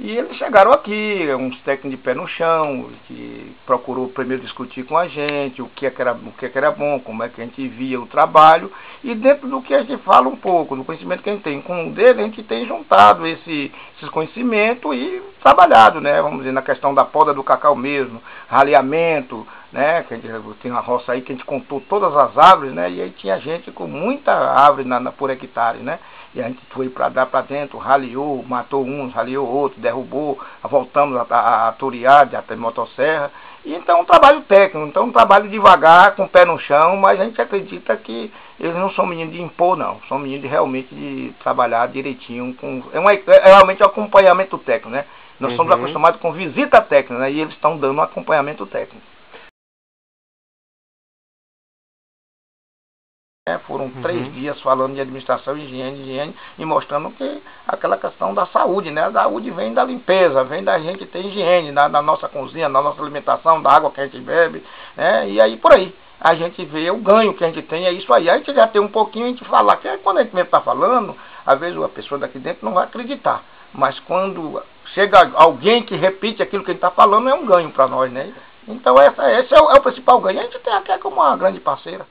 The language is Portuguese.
E eles chegaram aqui, uns técnicos de pé no chão, que procurou primeiro discutir com a gente o que, é que, era, o que, é que era bom, como é que a gente via o trabalho, e dentro do que a gente fala um pouco, do conhecimento que a gente tem com o dele, a gente tem juntado esse, esses conhecimentos e trabalhado, né? Vamos dizer, na questão da poda do cacau mesmo, raleamento, né? Que a gente tem uma roça aí que a gente contou todas as árvores, né? E aí tinha gente com muita árvore na, na por hectare, né? E a gente foi para dar para dentro, raliou, matou uns, raliou outros, derrubou, voltamos a, a, a torear de até motosserra. E então um trabalho técnico, então um trabalho devagar, com o pé no chão, mas a gente acredita que eles não são meninos de impor, não. São meninos de realmente de trabalhar direitinho. Com, é, uma, é realmente um acompanhamento técnico, né? Nós uhum. somos acostumados com visita técnica, né? E eles estão dando um acompanhamento técnico. É, foram uhum. três dias falando de administração, higiene, higiene e mostrando que aquela questão da saúde, né? A saúde vem da limpeza, vem da gente ter higiene na, na, nossa cozinha, na nossa alimentação, da água que a gente bebe, né? E aí por aí. A gente vê o ganho que a gente tem, é isso aí. A gente já tem um pouquinho a gente falar, que quando a gente mesmo está falando, às vezes a pessoa daqui dentro não vai acreditar. Mas quando chega alguém que repite aquilo que a gente está falando, é um ganho para nós, né? Então essa, esse é o, é o principal ganho. A gente tem aqui como uma grande parceira.